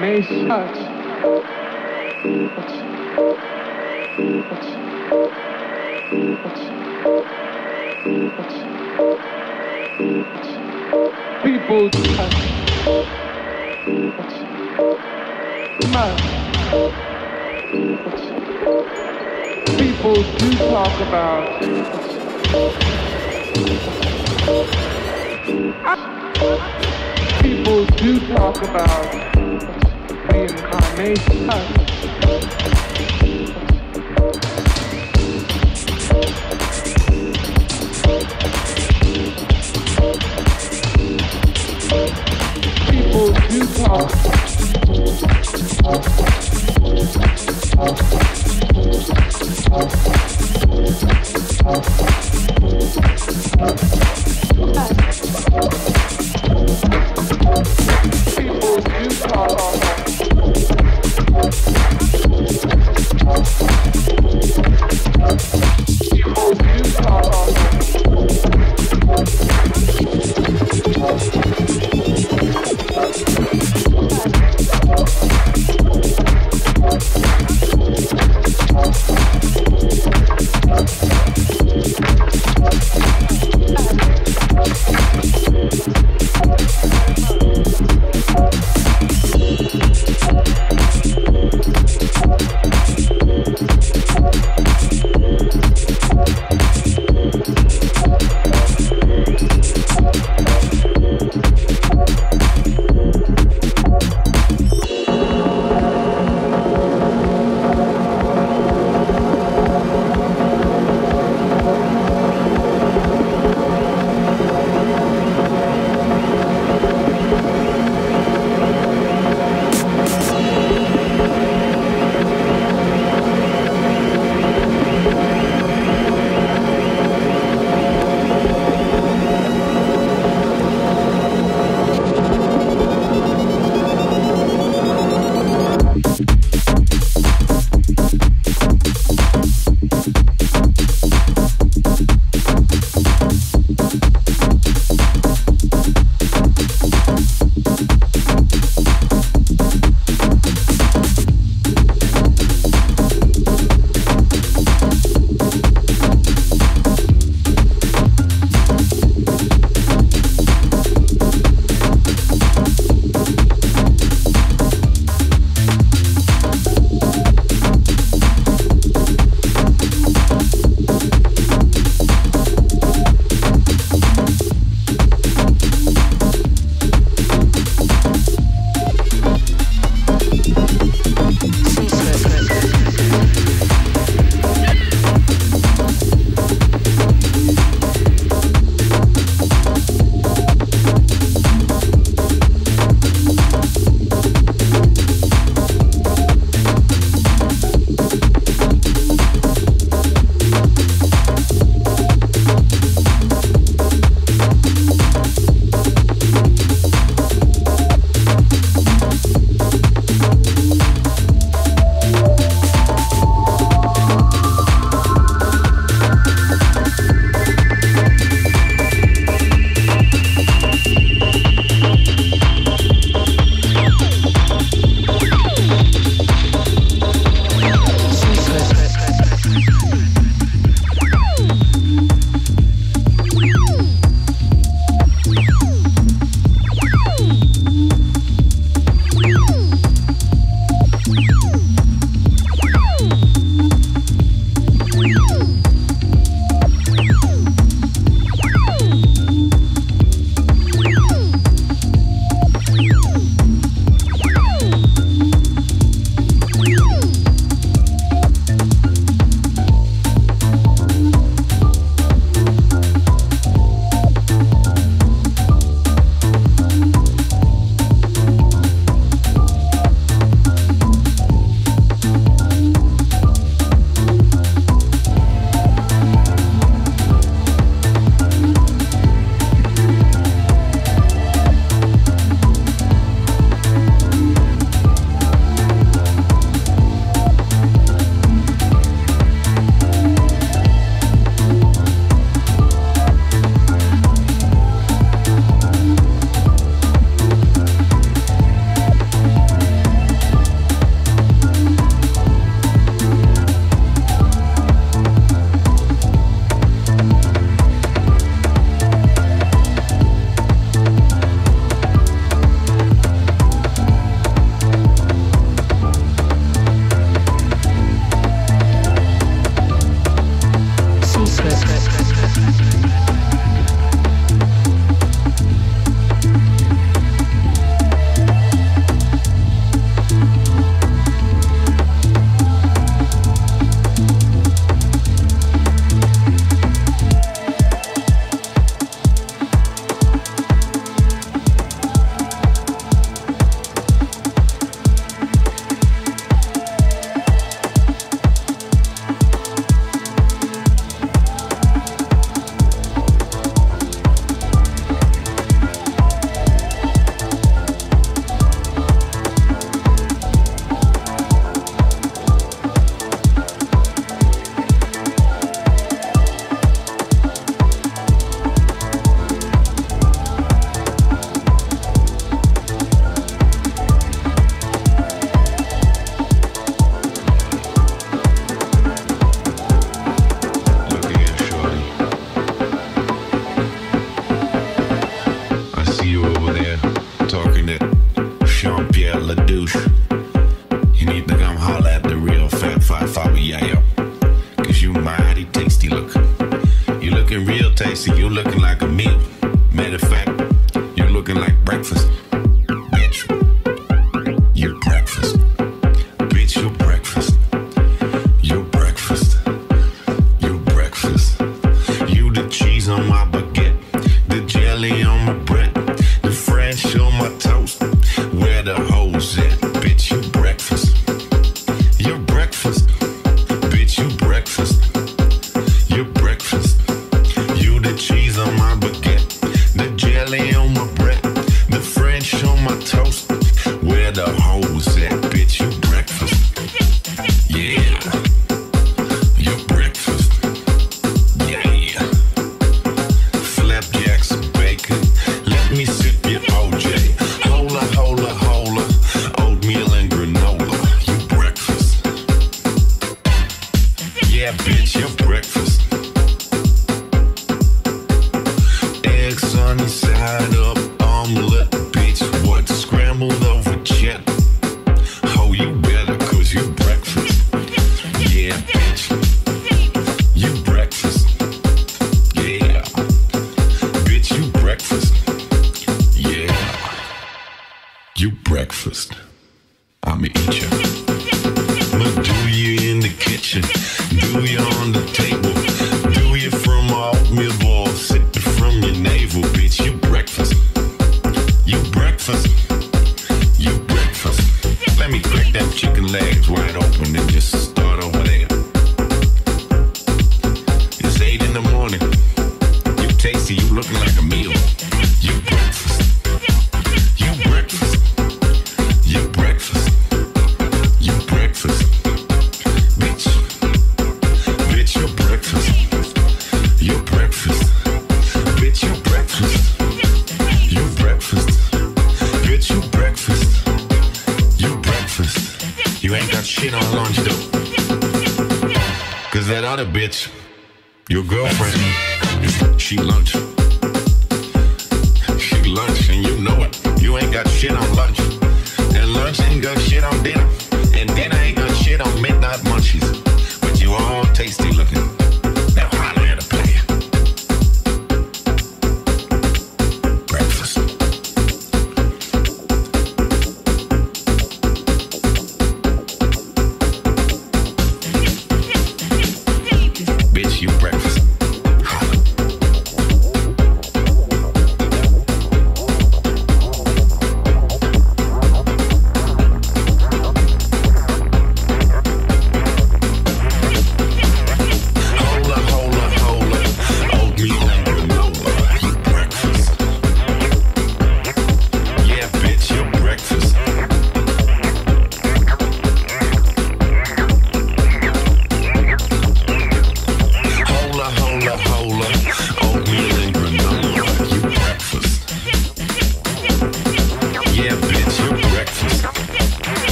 may suck. People touch. Much. People do talk about. People do talk about. Hey.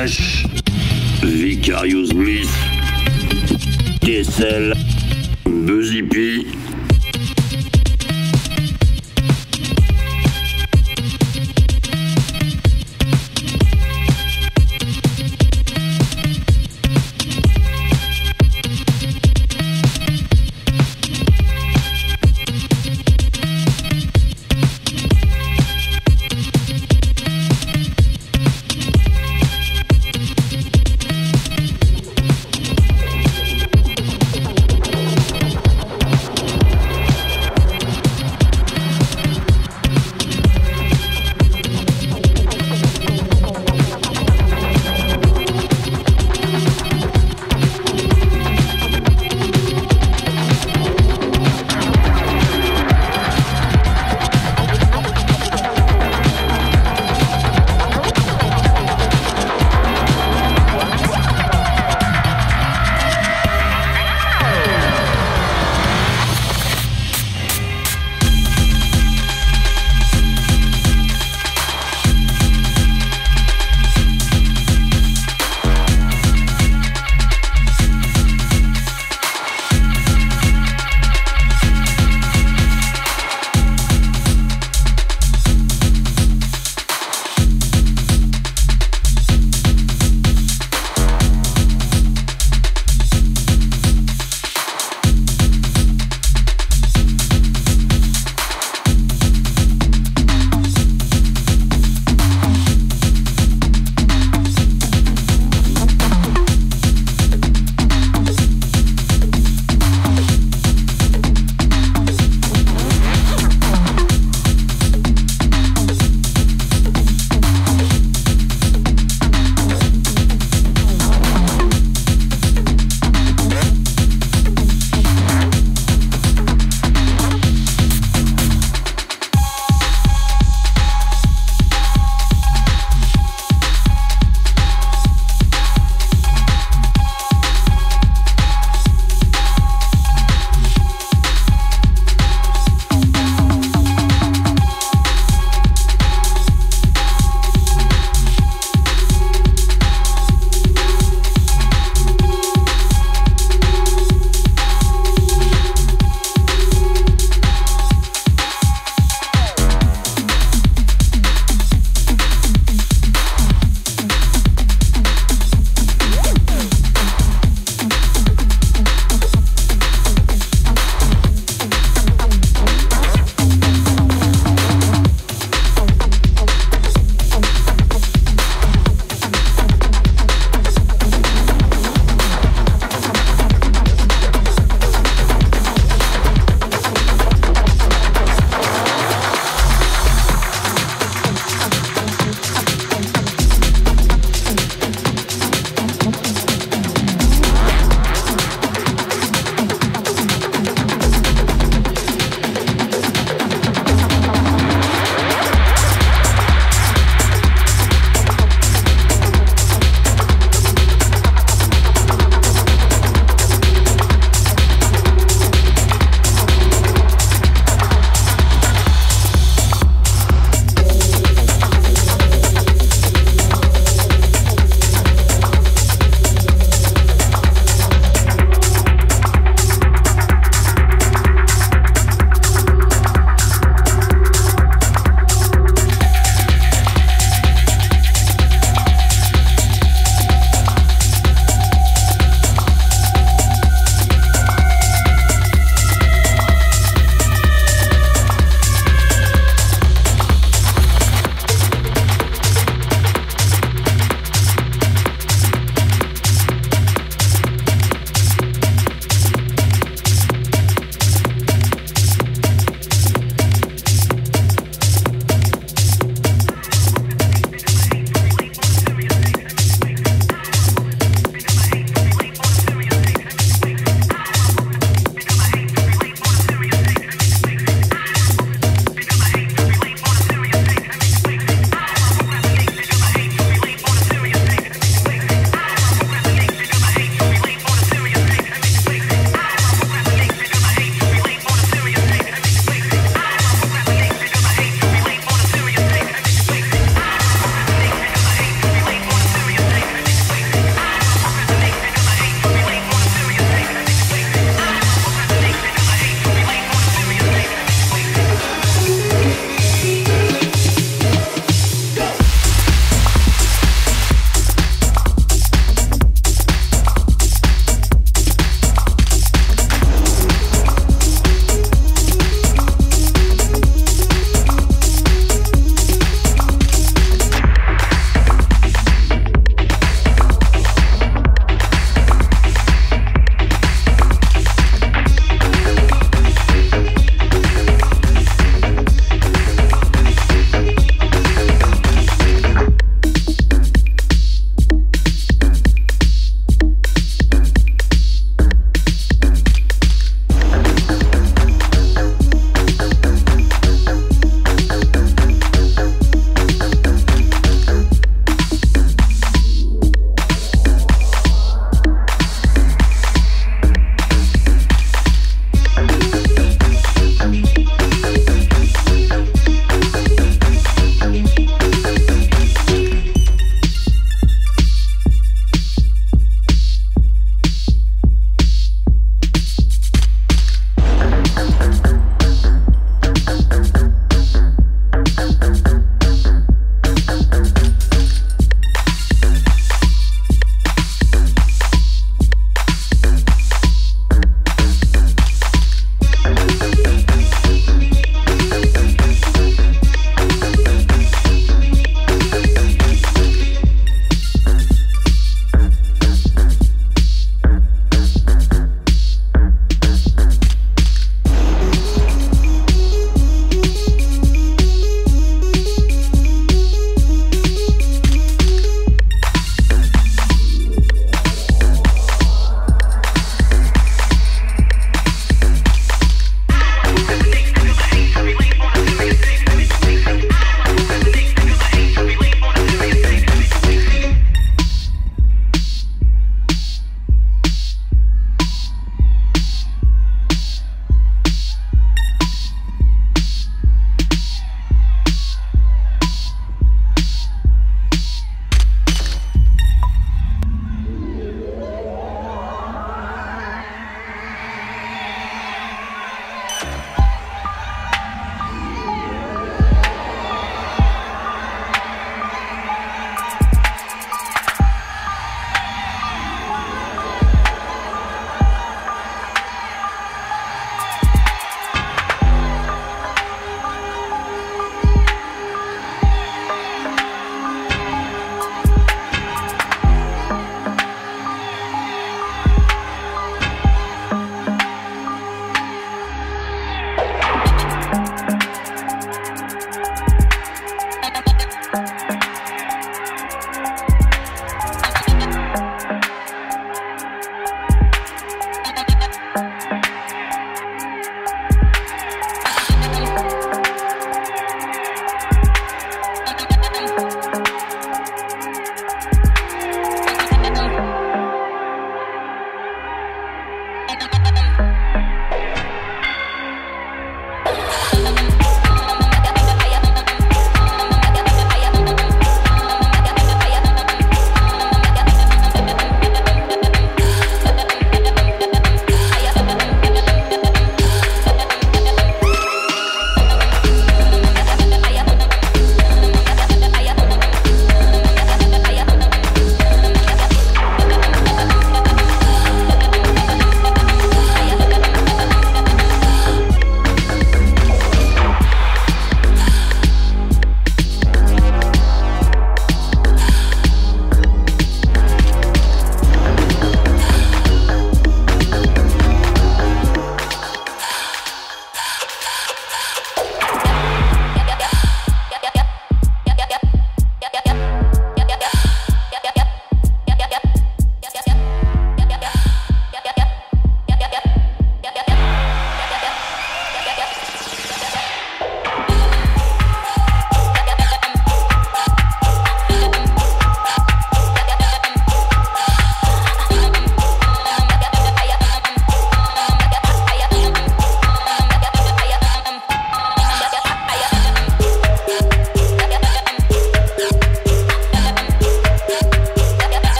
Mr.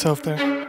myself there.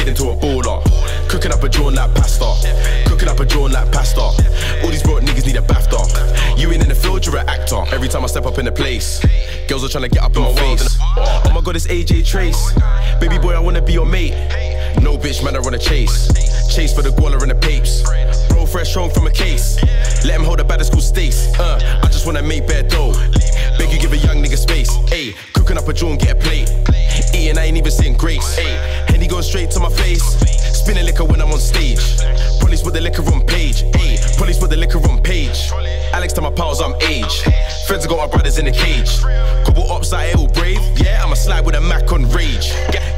A into a baller. Cooking up a joint like pasta. Cooking up a joint like pasta. All these broke niggas need a BAFTA. You ain't in the field, you're an actor. Every time I step up in the place, girls are trying to get up in my face. Oh my god, it's AJ Trace. Baby boy, I wanna be your mate. No bitch, man, I run a chase. Chase for the guala and the papes. Bro, fresh home from a case. Let him hold the baddest school stace. Uh, I just wanna make bad dough. Beg you give a young nigga space. Ayy, cooking up a joint, get a plate. Eating, I ain't even saying grace. Henny going straight to my face. Spinning liquor when I'm on stage. Police with the liquor on page. Police with the liquor on page. Alex to my pals, I'm age. Friends got my brothers in the cage. Couple ups like ill brave. Yeah, I'ma slide with a Mac on rage.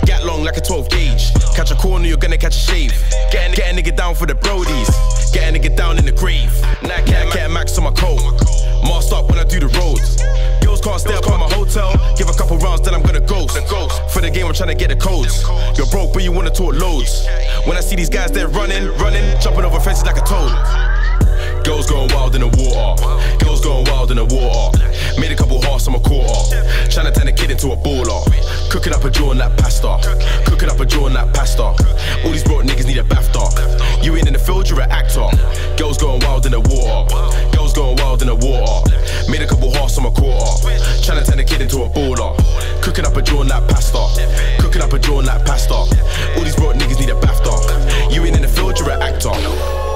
Get long like a 12 gauge. Catch a corner, you're gonna catch a shave. Get a, get a nigga down for the brodies. Get a nigga down in the grave. Now I can't max on my coat. Masked up when I do the roads. Girls can't stay up at my hotel. Give a couple rounds, then I'm gonna ghost. For the game, I'm trying to get the codes. You're broke, but you wanna talk loads. When I see these guys, they're running, running, jumping over fences like a toad. Girls going wild in the water. Girls going wild in the water. Made a couple hearts, I'm a quarter. Tryna turn a kid into a baller. Cooking up a joint like pasta. Cooking up a joint like pasta. All these broke niggas need a bath. BAFTA. You ain't in the field, you're an actor. Girls going wild in the water. Girls going wild in the water. Made a couple hearts, I'm a quarter. Tryna turn a kid into a baller. Cooking up a joint like pasta. Cooking up a joint like pasta. All these broke niggas need a bath. BAFTA. You ain't in the field, you're an actor.